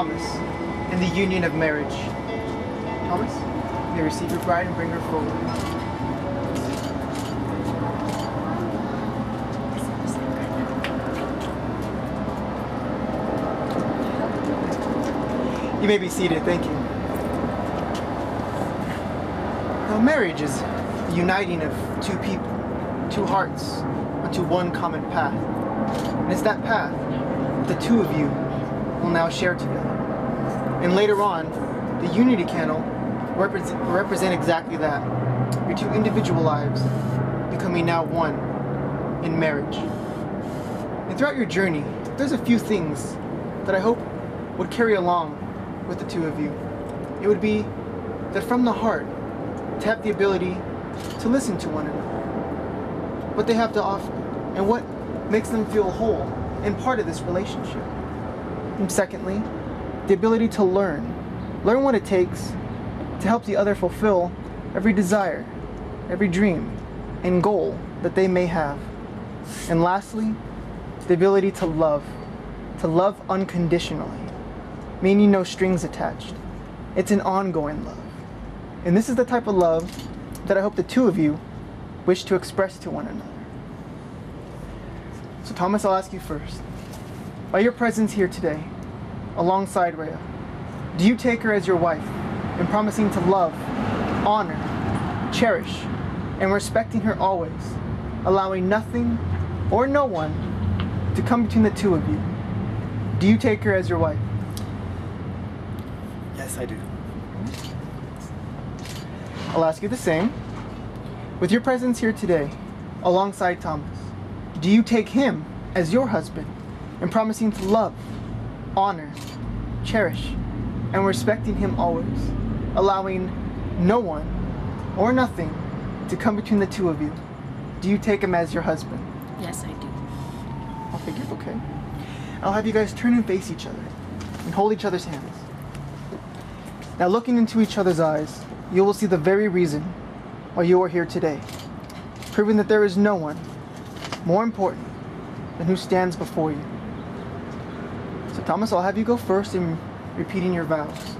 Thomas in the union of marriage. Thomas, may receive your bride and bring her forward. You may be seated, thank you. Now, marriage is the uniting of two people, two hearts, onto one common path. And it's that path that the two of you will now share together. And later on, the unity candle represent, represent exactly that. Your two individual lives becoming now one in marriage. And throughout your journey, there's a few things that I hope would carry along with the two of you. It would be that from the heart, to have the ability to listen to one another, what they have to offer, and what makes them feel whole and part of this relationship. And secondly, the ability to learn. Learn what it takes to help the other fulfill every desire, every dream, and goal that they may have. And lastly, the ability to love, to love unconditionally meaning no strings attached. It's an ongoing love. And this is the type of love that I hope the two of you wish to express to one another. So, Thomas, I'll ask you first. By your presence here today, alongside Rhea, do you take her as your wife in promising to love, honor, cherish, and respecting her always, allowing nothing or no one to come between the two of you? Do you take her as your wife? Yes, I do. I'll ask you the same. With your presence here today, alongside Thomas, do you take him as your husband in promising to love, honor, cherish, and respecting him always, allowing no one or nothing to come between the two of you? Do you take him as your husband? Yes, I do. I'll figure, okay. I'll have you guys turn and face each other and hold each other's hands. Now, looking into each other's eyes, you will see the very reason why you are here today, proving that there is no one more important than who stands before you. So, Thomas, I'll have you go first in repeating your vows.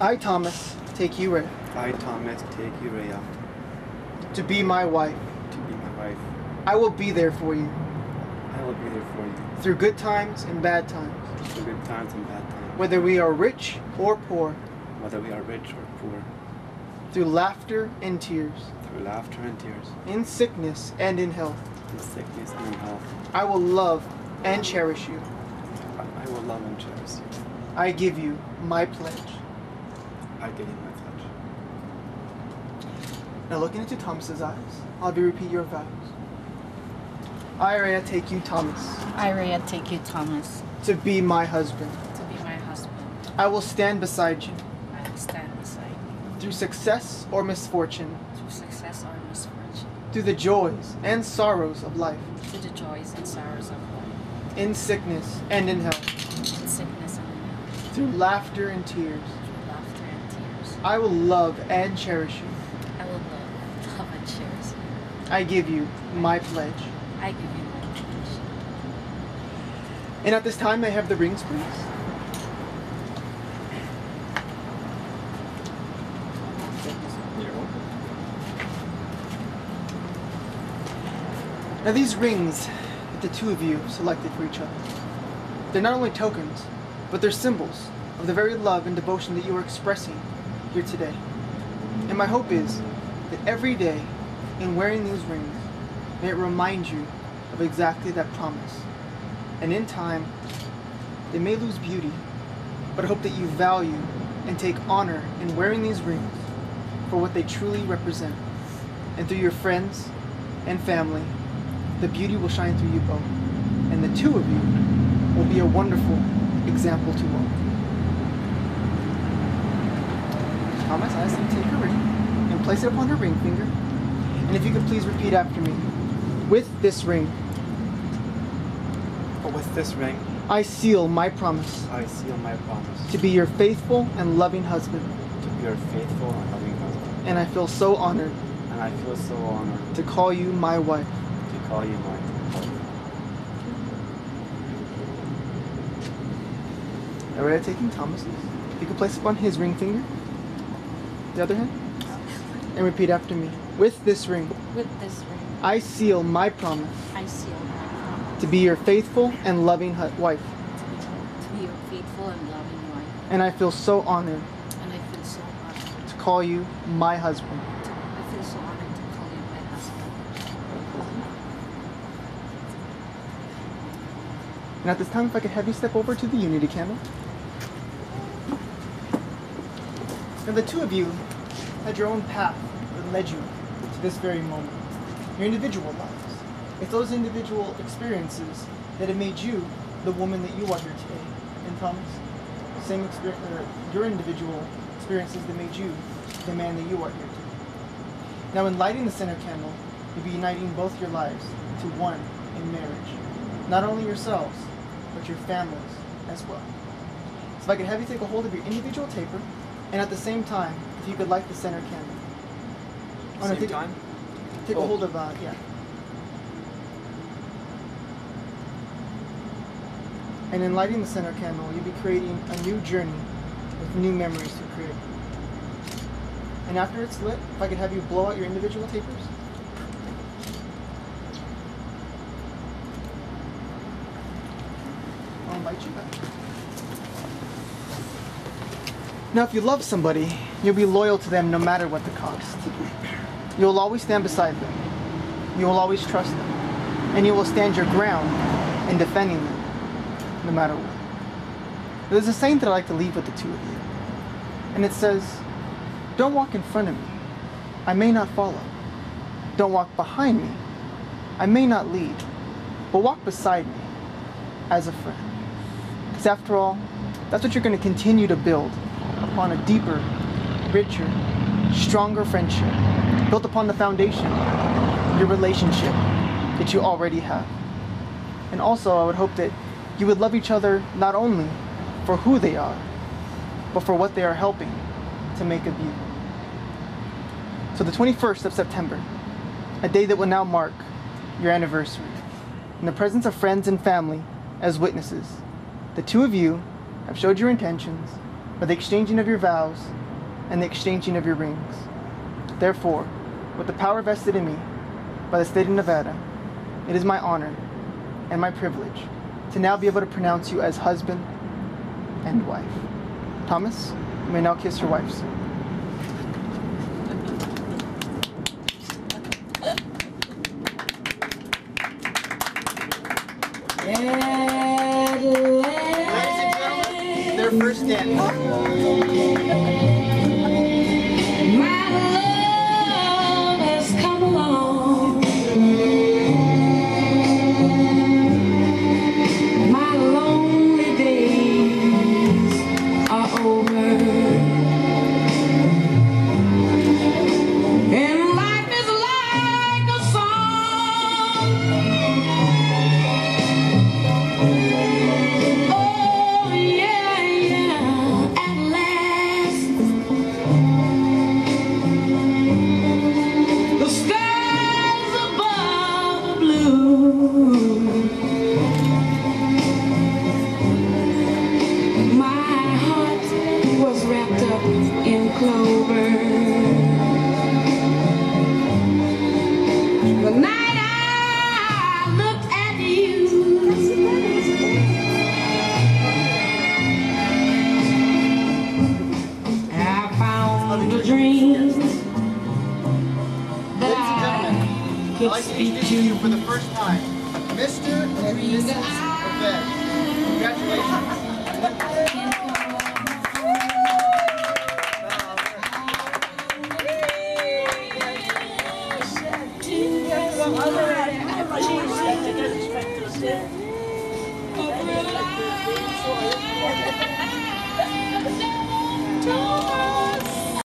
I, Thomas, take you, Rhea, I, Thomas, take you, Rhea, to be my wife. to be my wife. I will be there for you I will be there for you through good times and bad times, through good times and bad times, whether we are rich or poor, whether we are rich or poor, through laughter and tears, through laughter and tears, in sickness and in health. in sickness and in health. I will love and cherish you. I, I will love and cherish you. I give you my pledge. I give you my pledge. Now looking into Thomas's eyes, I'll have you repeat your vows. I, Rhea, take you, Thomas, I, Rhea, take you, Thomas, to be my husband. to be my husband. I will stand beside you I will stand beside you through success or misfortune, through success or misfortune, through the joys and sorrows of life, through the joys and sorrows of life, in sickness and in health, in sickness and in health, through laughter and tears. through laughter and tears. I will love and cherish you. I will love, love and cherish you. I give you my pledge. I give you my pledge. And at this time, I have the rings, please. Now these rings the two of you selected for each other, they're not only tokens, but they're symbols of the very love and devotion that you are expressing here today. And my hope is that every day, in wearing these rings, may it remind you of exactly that promise. And in time, they may lose beauty, but I hope that you value and take honor in wearing these rings for what they truly represent. And through your friends and family, the beauty will shine through you both. And the two of you will be a wonderful example to all. Thomas, I ask you to take her ring and place it upon her ring finger. And if you could please repeat after me. With this ring, But with this ring, I seal my promise I seal my promise to be your faithful and loving husband. to be your faithful and loving husband. And I feel so honored And I feel so honored to call you my wife call you Mike. Are we taking Thomas's? You can place upon his ring finger, the other hand, and repeat after me. With this ring, With this ring, I seal my promise I seal my promise to be your faithful and loving wife. to be your faithful and loving wife, And I feel so honored and I feel so honored to call you my husband. And at this time, if I could have you step over to the unity candle. Now, the two of you had your own path that led you to this very moment, your individual lives. It's those individual experiences that have made you the woman that you are here today. And Thomas, same experience, your individual experiences that made you the man that you are here today. Now, in lighting the center candle, you'll be uniting both your lives to one in marriage. Not only yourselves, but your families as well. So if I could have you take a hold of your individual taper, and at the same time, if you could light the center candle. Oh, no, Same take, time? Take a Oh. hold of, uh, yeah. And in lighting the center candle, you'll be creating a new journey with new memories to create. And after it's lit, if I could have you blow out your individual tapers. Invite you back. Now, if you love somebody, you'll be loyal to them no matter what the cost. You'll always stand beside them. You will always trust them. And you will stand your ground in defending them, no matter what. There's a saying that I like to leave with the two of you. And it says, Don't walk in front of me. I may not follow. Don't walk behind me. I may not lead. But walk beside me as a friend. Because after all, that's what you're going to continue to build upon a deeper, richer, stronger friendship built upon the foundation, your relationship that you already have. And also, I would hope that you would love each other not only for who they are, but for what they are helping to make of you. So, the 21st of September, a day that will now mark your anniversary, in the presence of friends and family as witnesses, the two of you have showed your intentions by the exchanging of your vows and the exchanging of your rings. Therefore, with the power vested in me by the state of Nevada, it is my honor and my privilege to now be able to pronounce you as husband and wife. Thomas, you may now kiss your wife,